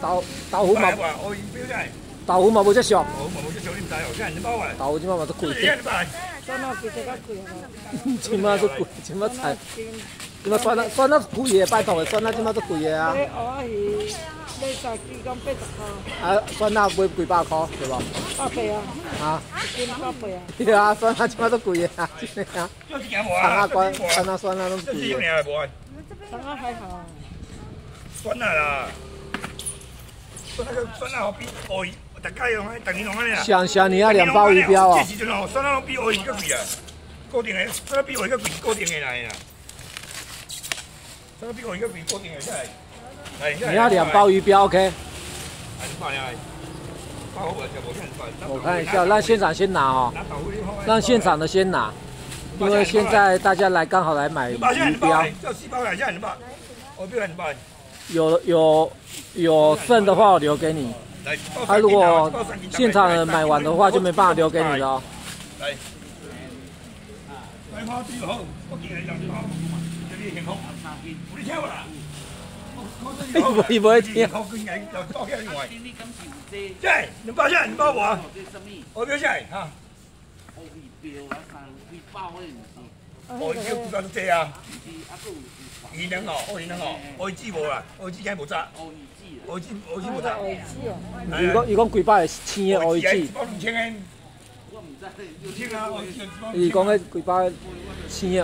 豆豆腐嘛，豆腐嘛无遮俗，哦，冇冇只做你唔知哦，真系你包啊，豆腐即摆嘛都贵一，人拜，酸辣比这个贵好不好？即摆都贵，即摆菜，即摆酸辣酸辣贵的，拜托的，酸辣即摆都贵的啊啊，酸辣买几百块，对吧？八百啊，啊，一斤八百啊。对啊，酸辣即摆都贵的啊，真的啊。酸辣酸辣酸辣拢这是贵的。用俩无啊，三个还好，酸辣啦，酸辣比鳄鱼，大家用。想想你要两包鱼标啊这，时阵哦，酸辣拢比鳄鱼较贵啊，固定的，酸辣比鳄鱼较贵，固定的来啦。酸辣比鳄鱼较贵，固定的下来。来，你要两包鱼标 OK？我看一下，让现场先拿哦，让现场的先拿，因为现在大家来刚好来买鱼包现在标，有有有剩的话我留给你，来，啊如果现场人买完的话就没办法留给你了哦。来，来包最好，我今日两包，这里幸福，有你听啦。伊不会听好几年就到遐另外。即系两包现在两包无？我标现在哈，个叫几包都这啊。鱼能哦，鱼能哦，鱼子无啦，鱼子梗无炸，鱼子鱼子无炸。蚵仔哦，伊讲伊讲几百个青的乌鱼子，一包两千个。有听啊，鱼子一包伊讲迄几百的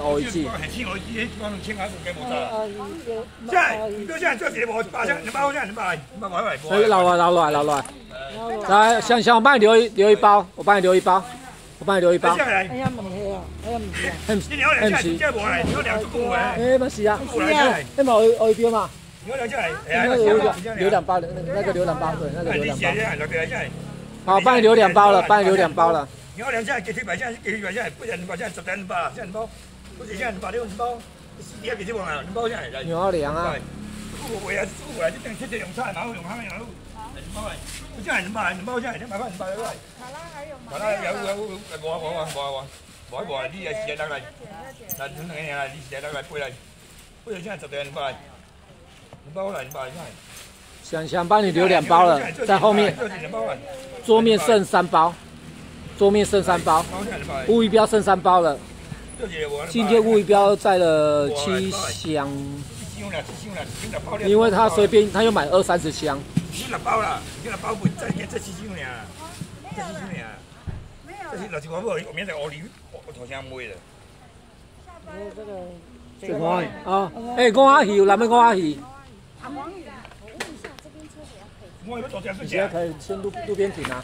乌鱼子，系青鱼子，一包两千啊，梗无炸。蚵鱼有即系，你标现在做八千，两包现在两包，两包买买所以留来留来留来，来香香，我帮你留一留一包，我帮你留一包，我帮你留一包。哎呀，问题啊，你两两只，即无来，你两足够诶。哎，没事啊，够来，即系。那么乌鱼标嘛，你两只来，那个留两包的，那个那个留两包，对，那个留两包。好，帮你留两包了，帮你留两包了。你要两只鸡腿排，现在鸡腿排现在不然两包，现在十两两包啦，现在两包，不是现在两包，你两包，四碟鸡腿王啊，两包现在来。牛要凉啊！我我也是我来，这等切切用菜，然后用他们两路，两包来，我现在两包，两包现在两百块，两包来。好啦，还有吗？好啦，有有有，无啊无啊无啊无啊，无无，你也时间得来，那两个人来，你时间得来背来，背来现在十两两包来，两包来两包来，现在。想想帮你留两包了，在后面桌面剩三包，桌面剩三包，乌鱼标剩三包了。今天乌鱼标载了七箱，因为他随便他又买二三十箱。已经六包啦，已经六包不再这七箱尔，这七箱尔，没有这是六十块不？明仔我头先买了。这个这个啊，哎，五阿鱼，南边公阿鱼。啊，黄鱼，我问一下，这边车子要赔。我要做这你现在可以先路路边停啊。